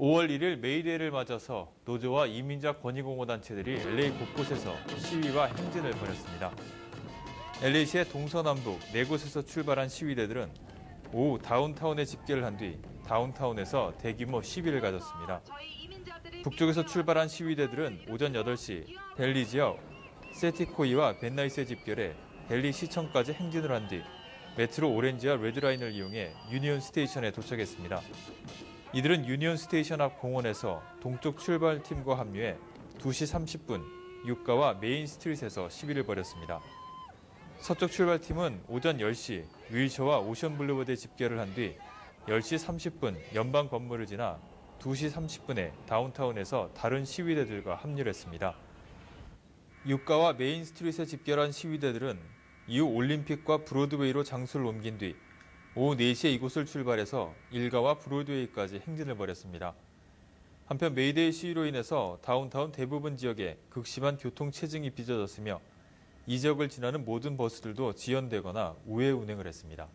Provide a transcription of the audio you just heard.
5월 1일 메이데이를 맞아서 노조와 이민자 권익공호단체들이 LA 곳곳에서 시위와 행진을 벌였습니다. LA시의 동서남북 네 곳에서 출발한 시위대들은 오후 다운타운에 집결을 한 뒤 다운타운에서 대규모 시위를 가졌습니다. 북쪽에서 출발한 시위대들은 오전 8시 밸리 지역 세티코이와 밴나이스에 집결해 밸리 시청까지 행진을 한 뒤 메트로 오렌지와 레드라인을 이용해 유니온 스테이션에 도착했습니다. 이들은 유니온 스테이션 앞 공원에서 동쪽 출발팀과 합류해 2시 30분 6가와 메인 스트릿에서 시위를 벌였습니다. 서쪽 출발팀은 오전 10시 윌셔와 오션 블러바드에 집결을 한 뒤 10시 30분 연방 건물을 지나 2시 30분에 다운타운에서 다른 시위대들과 합류했습니다. 6가와 메인 스트릿에 집결한 시위대들은 이후 올림픽과 브로드웨이로 장소를 옮긴 뒤 오후 4시에 이곳을 출발해서 1가와 브로드웨이까지 행진을 벌였습니다. 한편 메이데이 시위로 인해서 다운타운 대부분 지역에 극심한 교통 체증이 빚어졌으며 이 지역을 지나는 모든 버스들도 지연되거나 우회 운행을 했습니다.